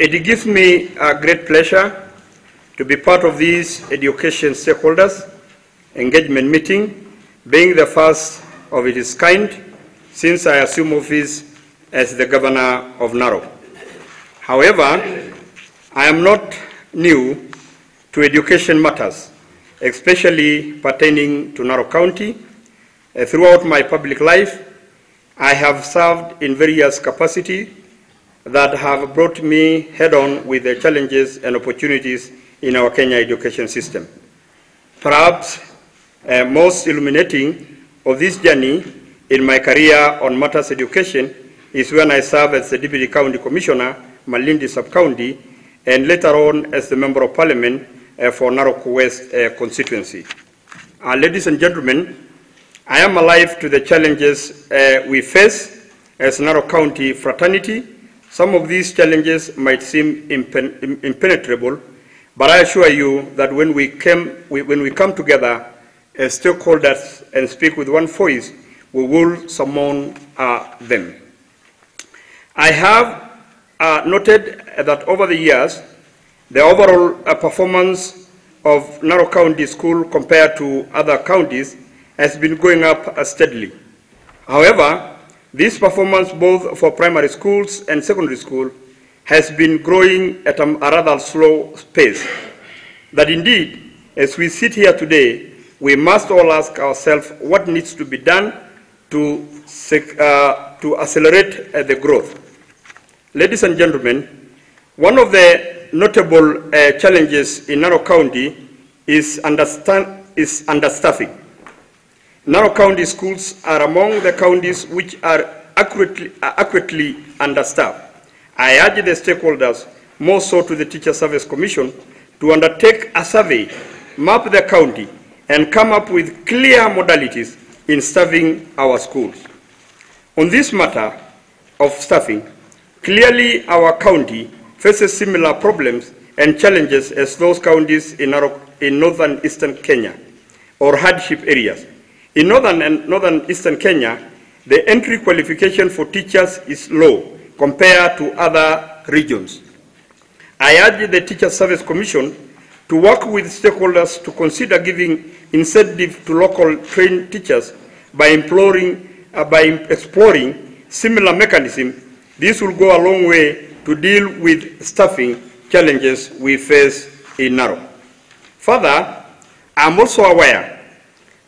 It gives me a great pleasure to be part of this education stakeholders engagement meeting, being the first of its kind since I assume office as the governor of Narok. However, I am not new to education matters, especially pertaining to Narok County. Uh, throughout my public life, I have served in various capacities that have brought me head on with the challenges and opportunities in our Kenya education system. Perhaps uh, most illuminating of this journey in my career on matters education is when I served as the Deputy County Commissioner, Malindi Sub-County, and later on as the Member of Parliament uh, for Narok West uh, constituency. Uh, ladies and gentlemen, I am alive to the challenges uh, we face as Narok County fraternity. Some of these challenges might seem impen- impenetrable, but I assure you that when we, came, we, when we come together as stakeholders and speak with one voice, we will summon uh, them. I have uh, noted that over the years, the overall uh, performance of Narok County School compared to other counties has been going up uh, steadily. However, this performance both for primary schools and secondary school has been growing at a, rather slow pace. That indeed, as we sit here today, we must all ask ourselves what needs to be done to, uh, to accelerate uh, the growth. Ladies and gentlemen, one of the notable uh, challenges in Narok County is, understand, is understaffing. Narok County schools are among the counties which are accurately, accurately understaffed. I urge the stakeholders, more so to the Teacher Service Commission, to undertake a survey, map the county, and come up with clear modalities in staffing our schools. On this matter of staffing, clearly our county faces similar problems and challenges as those counties in, Narok, in northern eastern Kenya or hardship areas. In northern and northern eastern Kenya, the entry qualification for teachers is low compared to other regions. I urge the Teacher Service Commission to work with stakeholders to consider giving incentive to local trained teachers by, imploring, uh, by exploring similar mechanism. This will go a long way to deal with staffing challenges we face in Narok. Further, I'm also aware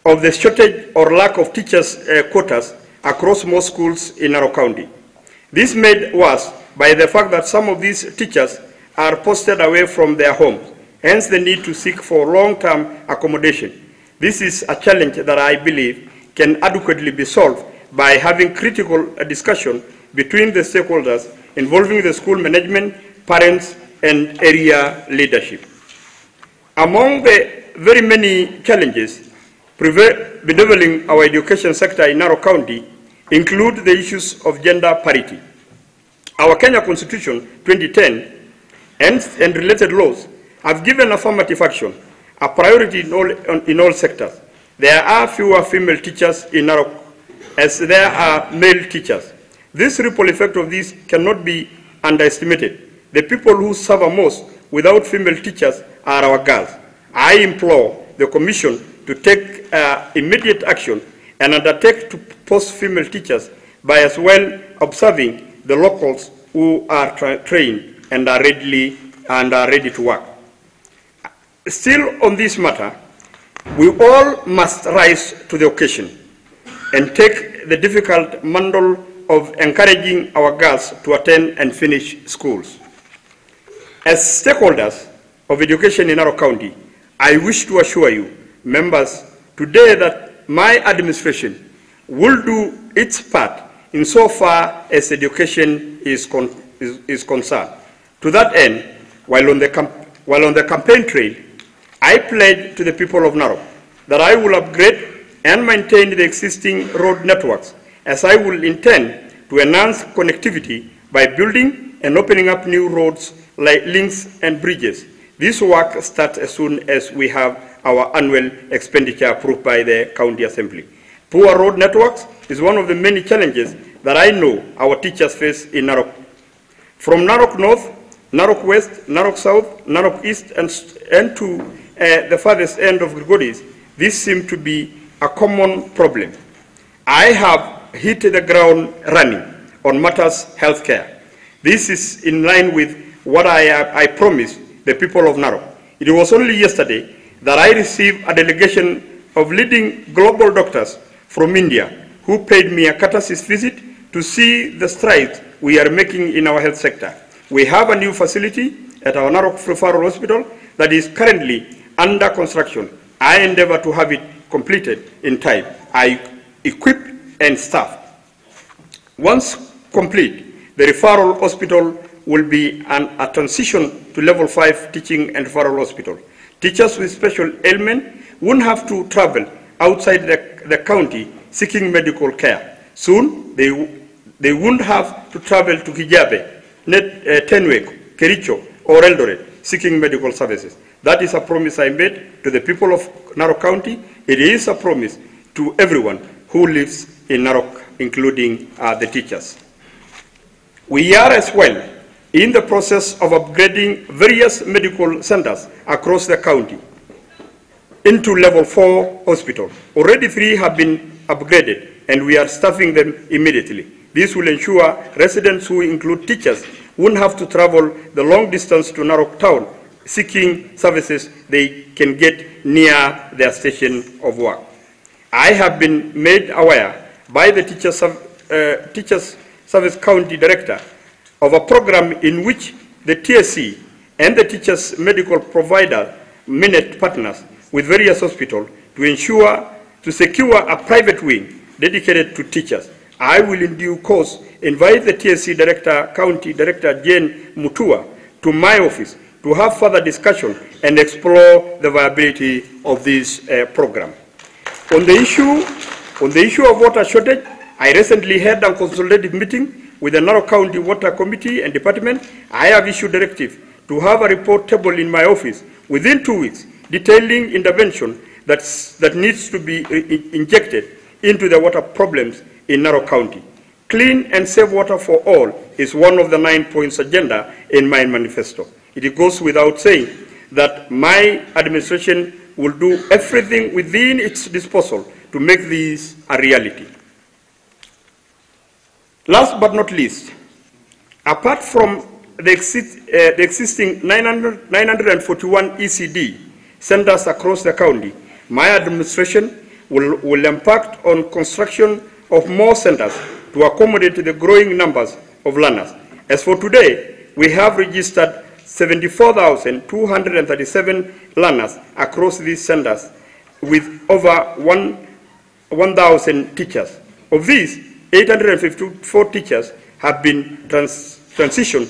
of the shortage or lack of teachers' uh, quotas across most schools in Narok County. This made worse by the fact that some of these teachers are posted away from their homes, hence the need to seek for long-term accommodation. This is a challenge that I believe can adequately be solved by having critical uh, discussion between the stakeholders involving the school management, parents, and area leadership. Among the very many challenges bedeviling our education sector in Narok County include the issues of gender parity. Our Kenya Constitution 2010 and, and related laws have given affirmative action a priority in all, in all sectors. There are fewer female teachers in Narok as there are male teachers. This ripple effect of this cannot be underestimated. The people who suffer most without female teachers are our girls. I implore the Commission to take uh, immediate action and undertake to post female teachers by as well observing the locals who are tra- trained and are readily and are ready to work. Still on this matter, we all must rise to the occasion and take the difficult mandate of encouraging our girls to attend and finish schools. As stakeholders of education in our county, I wish to assure you, members, today that my administration will do its part insofar as education is, con- is, is concerned. To that end, while on, the while on the campaign trail, I pledge to the people of Narok that I will upgrade and maintain the existing road networks as I will intend to enhance connectivity by building and opening up new roads like links and bridges. This work starts as soon as we have our annual expenditure approved by the County Assembly. Poor road networks is one of the many challenges that I know our teachers face in Narok. From Narok North Narok West, Narok South, Narok East, and, and to uh, the farthest end of Kilgoris, this seems to be a common problem. I have hit the ground running on matters healthcare. This is in line with what I, I promised the people of Narok. It was only yesterday that I received a delegation of leading global doctors from India who paid me a courtesy visit to see the strides we are making in our health sector. We have a new facility at our Narok Referral Hospital that is currently under construction. I endeavor to have it completed in time. I equip and staff. Once complete, the referral hospital will be an, a transition to level 5 teaching and referral hospital. Teachers with special ailment won't have to travel outside the, the county seeking medical care. Soon, they, they won't have to travel to Kijabe, Net, uh, Tenwek, Kericho, or Eldoret seeking medical services. That is a promise I made to the people of Narok County. It is a promise to everyone who lives in Narok, including uh, the teachers. We are as well in the process of upgrading various medical centers across the county into level 4 hospital. Already three have been upgraded and we are staffing them immediately. This will ensure residents who include teachers won't have to travel the long distance to Narok town seeking services they can get near their station of work. I have been made aware by the Teachers, uh, Teachers Service County Director of a program in which the TSC and the teachers' medical provider, Minet partners with various hospitals to ensure, to secure a private wing dedicated to teachers. I will in due course invite the TSC Director, County Director Jane Mutua to my office to have further discussion and explore the viability of this uh, program. On the issue, on the issue of water shortage, I recently had a consultative meeting with the Narok County Water Committee and Department. I have issued directive to have a report table in my office within two weeks detailing intervention that's, that needs to be injected into the water problems in Narok County. Clean and safe water for all is one of the nine points agenda in my manifesto. It goes without saying that my administration will do everything within its disposal to make this a reality. Last but not least, apart from the, uh, the existing 900, 941 ECD centers across the county, my administration will, will impact on construction of more centers to accommodate the growing numbers of learners. As for today, we have registered 74,237 learners across these centers with over 1,000 teachers. Of these, 854 teachers have been trans transitioned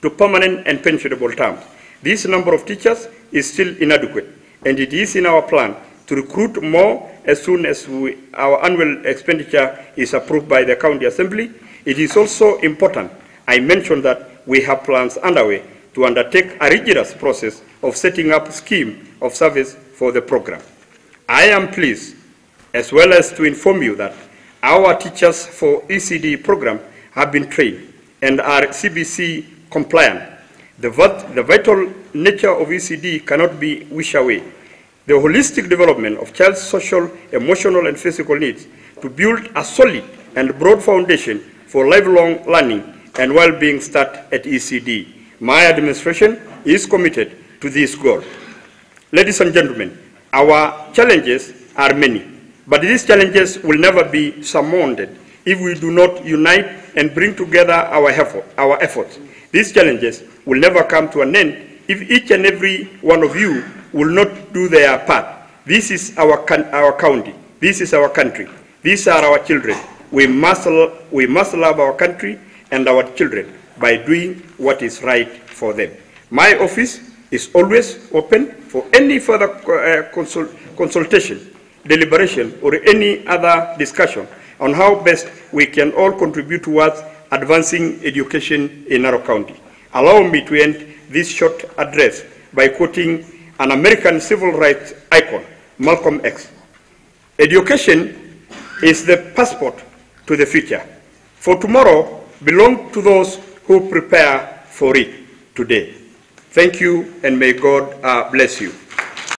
to permanent and pensionable terms. This number of teachers is still inadequate, and it is in our plan to recruit more as soon as we, our annual expenditure is approved by the County Assembly. It is also important, I mentioned that we have plans underway to undertake a rigorous process of setting up a scheme of service for the program. I am pleased, as well as to inform you that our teachers for ECD program have been trained and are CBC compliant. The, the vital nature of ECD cannot be wished away. The holistic development of child's social, emotional, and physical needs to build a solid and broad foundation for lifelong learning and well-being start at ECD. My administration is committed to this goal. Ladies and gentlemen, our challenges are many, but these challenges will never be surmounted if we do not unite and bring together our, effort, our efforts. These challenges will never come to an end if each and every one of you will not do their part. This is our, our county. This is our country. These are our children. We must, we must love our country and our children by doing what is right for them. My office is always open for any further uh, consult consultation, deliberation, or any other discussion on how best we can all contribute towards advancing education in Narok County. Allow me to end this short address by quoting an American civil rights icon, Malcolm X. Education is the passport to the future. For tomorrow belongs to those who prepare for it. today. Thank you, and may God uh, bless you.